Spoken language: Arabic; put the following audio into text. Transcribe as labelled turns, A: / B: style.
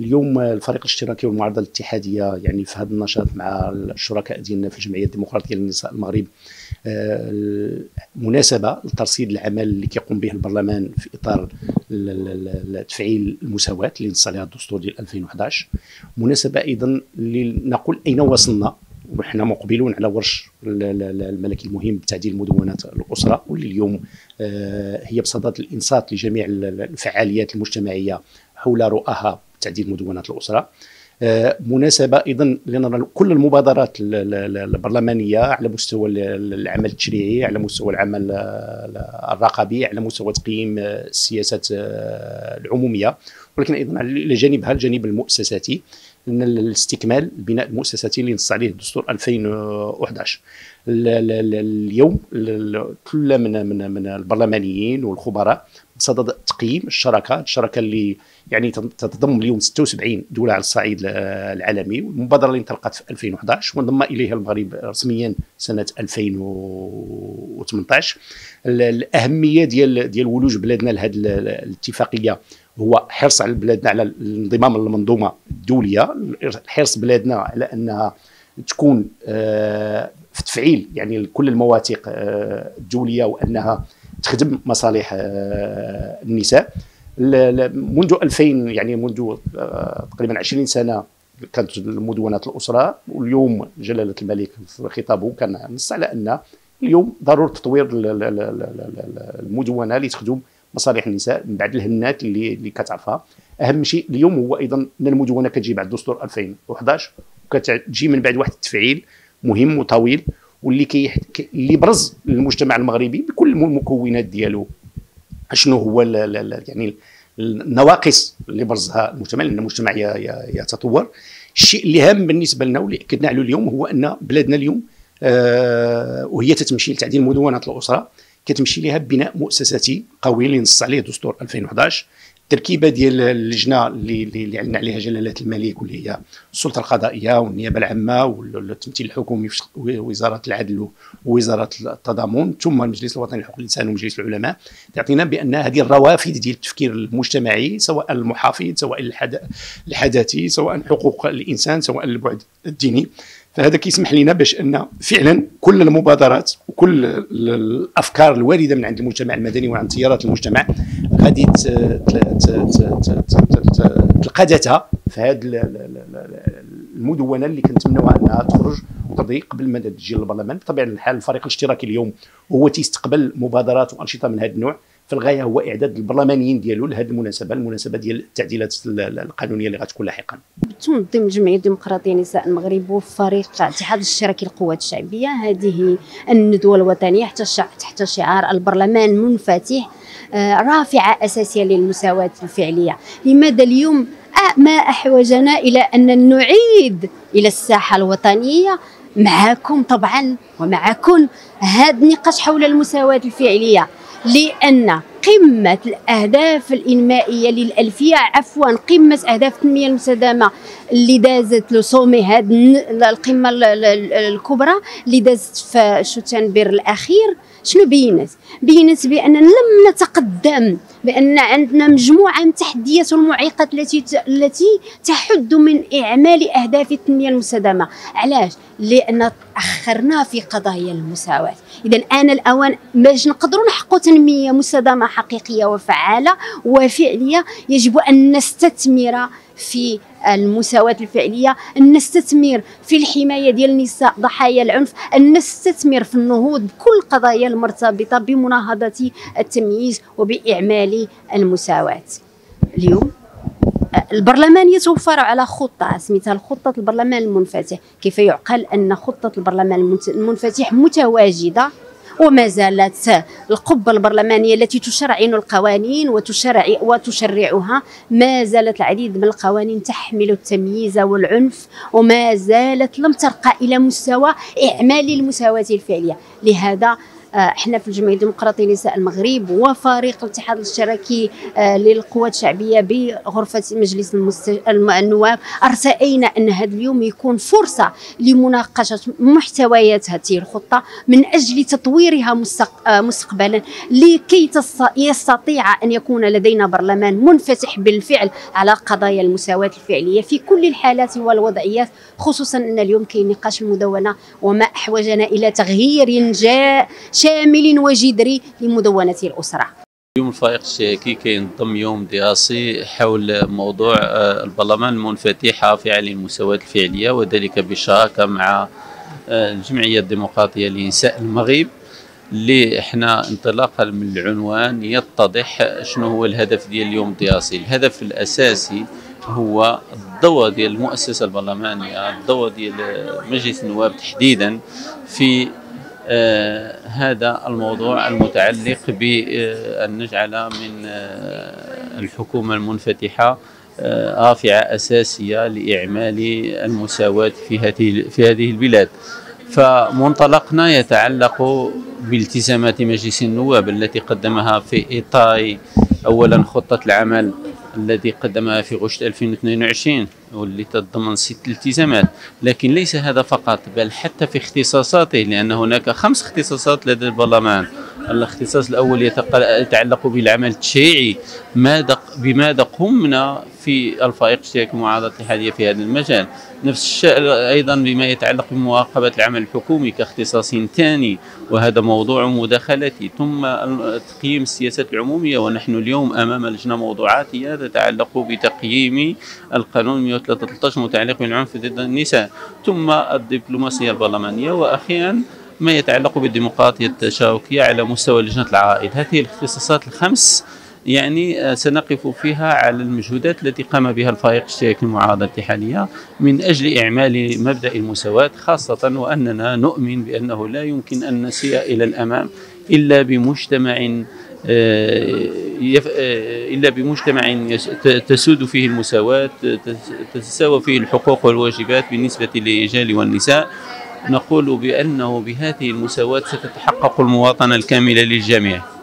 A: اليوم الفريق الاشتراكي والمعارضة الاتحادية يعني في هذا النشاط مع الشركاء ديالنا في الجمعيه الديمقراطية للنساء المغرب آه، مناسبه لترصيد العمل اللي كيقوم به البرلمان في إطار تفعيل المساواة اللي نص عليها الدستور ديال 2011 مناسبة أيضا لنقول أين وصلنا؟ وحنا مقبلون على ورش الملكي المهم بتعديل مدونات الأسرة واللي اليوم آه، هي بصدد الإنصات لجميع الفعاليات المجتمعية حول رؤاها تعديل مدونات الأسرة. آه، مناسبة أيضا لأن كل المبادرات البرلمانية على مستوى العمل التشريعي على مستوى العمل الرقابي على مستوى تقييم السياسات آه، العمومية. ولكن أيضا إلى جانبها الجانب المؤسساتي. إن الاستكمال البناء المؤسساتي اللي نص عليه الدستور 2011 اليوم كل من من من البرلمانيين والخبراء بصدد تقييم الشراكة الشراكة اللي يعني تتضم اليوم 76 دولة على الصعيد العالمي. والمبادره اللي انطلقت في 2011 وانضم إليها المغرب رسميا سنة 2018 الأهمية ديال ديال ولوج بلادنا لهذه الاتفاقية هو حرص على بلادنا على الانضمام للمنظومة الدولية. حرص بلادنا على انها تكون آه، في تفعيل يعني كل المواثيق آه، الدولية وأنها تخدم مصالح آه، النساء. منذ 2000 يعني منذ تقريبا 20 سنة كانت مدونات الأسرة واليوم جلالة الملك في خطابه كان نص على أن اليوم ضرورة تطوير المدونة اللي تخدم مصالح النساء من بعد الهنات اللي اللي كتعرفها. أهم شيء اليوم هو أيضا إن المدونه كتجي بعد دستور 2011 وكتجي من بعد واحد التفعيل مهم وطويل واللي كي اللي برز للمجتمع المغربي بكل المكونات ديالو. شنو هو ال ال يعني النواقص اللي برزها المجتمع لأن المجتمع يتطور. الشيء اللي هام بالنسبة لنا واللي أكدنا عليه اليوم هو أن بلادنا اليوم آه وهي تتمشي لتعديل مدونات الأسرة. كتمشي لها بناء مؤسساتي قوي اللي نص عليه دستور 2011 التركيبه ديال اللجنة اللي اللي علنا عليها جلاله الملك واللي هي السلطة القضائية والنيابة العامة والتمثيل الحكومي في وزارة العدل ووزارة التضامن ثم المجلس الوطني لحقوق الإنسان ومجلس العلماء. تعطينا بأن هذه الروافد ديال التفكير المجتمعي سواء المحافظ سواء الحداثي سواء حقوق الإنسان سواء البعد الديني فهذا كيسمح لنا باش أن فعلا كل المبادرات وكل الأفكار الواردة من عند المجتمع المدني وعن تيارات المجتمع غادي تلقى ذاتها في هذه المدونة اللي كنتمناوها أنها تخرج وتضي قبل ما تجي للبرلمان. بطبيعة الحال الفريق الاشتراكي اليوم هو تيستقبل مبادرات وأنشطة من هذا النوع. في الغاية هو إعداد البرلمانيين ديالو لهذه المناسبة المناسبة ديال التعديلات القانونية اللي غتكون لاحقا.
B: تنظم الجمعيه الديمقراطيه نساء المغرب وفريق اتحاد الاشتراكي للقوات الشعبية. هذه الندوة الوطنية تحت شعار البرلمان منفتح آه، رافعة أساسية للمساواة الفعلية. لماذا اليوم؟ ما أحوجنا إلى أن نعيد إلى الساحة الوطنية. معكم طبعا ومعكم هذا النقاش حول المساواة الفعلية. لأن قمة الأهداف الإنمائية للألفية عفوا قمة أهداف التنمية المستدامة اللي دازت لو سومي هاد القمه الكبرى اللي دازت في شوتنبير الأخير. شنو بينت بينت بأن لم نتقدم بأن عندنا مجموعة من التحديات والمعيقات التي التي تحد من إعمال أهداف التنمية المستدامة. علاش؟ لأن تأخرنا في قضايا المساواة. إذا ان الأوان باش نقدروا نحققوا تنمية مستدامة حقيقية وفعالة وفعلية يجب أن نستثمر في المساواة الفعلية نستثمر في الحماية ديال النساء ضحايا العنف نستثمر في النهوض بكل القضايا المرتبطة بمناهضة التمييز وبإعمال المساواة. اليوم البرلمان يتوفر على خطة سميتها الخطة البرلمان المنفتح. كيف يعقل أن خطة البرلمان المنفتح متواجدة وما زالت القبة البرلمانية التي تشرعن القوانين وتشرع وتشرعها. ما زالت العديد من القوانين تحمل التمييز والعنف وما زالت لم ترقى إلى مستوى إعمال المساواة الفعلية. لهذا إحنا في الجمعية الديمقراطية لنساء المغرب وفريق الاتحاد الاشتراكي للقوات الشعبية بغرفة مجلس النواب. ارتئينا أن هذا اليوم يكون فرصة لمناقشة محتويات هذه الخطة من أجل تطويرها مستقبلا لكي يستطيع أن يكون لدينا برلمان منفتح بالفعل على قضايا المساواة الفعلية في كل الحالات والوضعيات خصوصا أن اليوم كاين نقاش المدونه وما أحوجنا إلى تغيير جاء شامل وجذري لمدونة الأسرة.
C: اليوم الفائق الشيكي كينظم يوم دراسي حول موضوع آه، البرلمان المنفتح في علي المساواة الفعلية وذلك بالشراكة مع آه، الجمعية الديمقراطية لنساء المغرب. اللي إحنا انطلاقا من العنوان يتضح شنو هو الهدف ديال اليوم الدراسي. الهدف الأساسي هو الدور ديال المؤسسة البرلمانية الدور ديال مجلس النواب تحديدا في آه هذا الموضوع المتعلق بأن نجعل من آه الحكومة المنفتحة آه رافعة أساسية لإعمال المساواة في هذه في هذه البلاد. فمنطلقنا يتعلق بالتزامات مجلس النواب التي قدمها في إطار أولا خطة العمل الذي قدمها في غشت 2022 واللي تتضمن ست التزامات لكن ليس هذا فقط بل حتى في اختصاصاته لأن هناك خمس اختصاصات لدى البرلمان. الاختصاص الأول يتعلق بالعمل التشريعي. ماذا بماذا قمنا في الفريق الاشتراكي المعارضة الاتحادية في هذا المجال. نفس الشيء أيضا بما يتعلق بمراقبة العمل الحكومي كاختصاص ثاني وهذا موضوع مداخلتي. ثم تقييم السياسات العمومية ونحن اليوم أمام لجنة موضوعاتية تتعلق بتقييم القانون 113 المتعلق بالعنف ضد النساء. ثم الدبلوماسية البرلمانية. وأخيرا ما يتعلق بالديمقراطية التشاركية على مستوى لجنة العرائض هذه الاختصاصات الخمس يعني آه، سنقف فيها على المجهودات التي قام بها الفريق الاشتراكي المعارضة الاتحادية من أجل إعمال مبدأ المساواة خاصة وأننا نؤمن بأنه لا يمكن أن نسير إلى الأمام إلا بمجتمع آه، آه، إلا بمجتمع تسود فيه المساواة تتساوى فيه الحقوق والواجبات بالنسبة للرجال والنساء. نقول بأنه بهذه المساواة ستتحقق المواطنة الكاملة للجميع.